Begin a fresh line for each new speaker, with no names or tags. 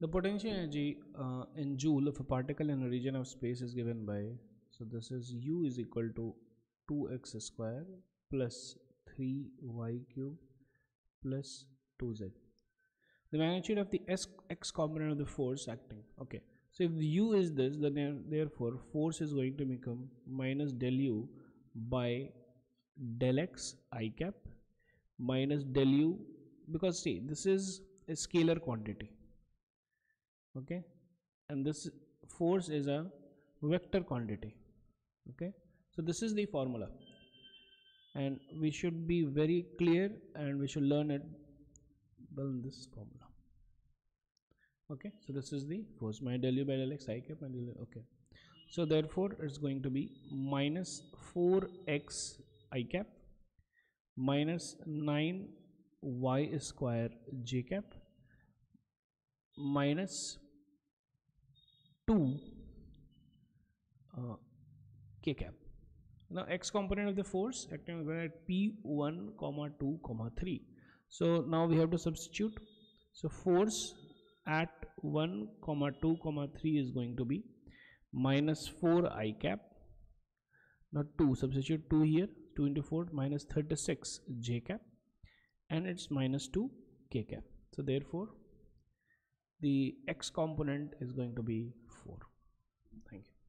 the potential energy uh, in joule of a particle in a region of space is given by so this is u is equal to 2x square plus 3y cube plus 2z the magnitude of the s x component of the force acting. Okay so if u is this then therefore force is going to become minus del u by del x i cap minus del u because see this is a scalar quantity okay? And this force is a vector quantity okay? So this is the formula. And we should be very clear and we should learn it well this formula okay? So this is the force. My del u by del x i cap and okay? So therefore it's going to be minus 4x i cap minus 9 y square j cap minus 2 uh, k cap. Now x component of the force acting at p1 comma 2 comma 3 so now we have to substitute. So force at 1 comma 2 comma 3 is going to be minus 4 i cap. Not 2 substitute 2 here 2 into 4 minus 36 j cap. And it's minus 2 k cap. So therefore the x component is going to be 4 thank you